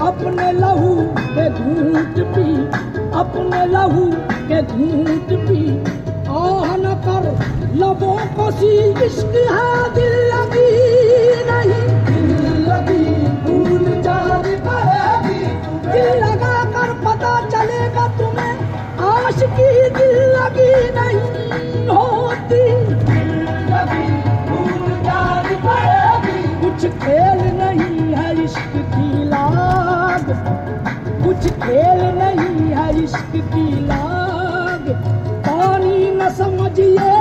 अपने लहू के घूट पी, अपने लहू के घूट पी। आह कर, लबों को सी इश्क है, दिल लगी नहीं। दिल लगी, भूल जानी पड़ेगी। दिल लगा कर पता चलेगा तुम्हें आश की दिल लगी नहीं। कुछ खेल नहीं है इश्क की लाग। पानी न समझिए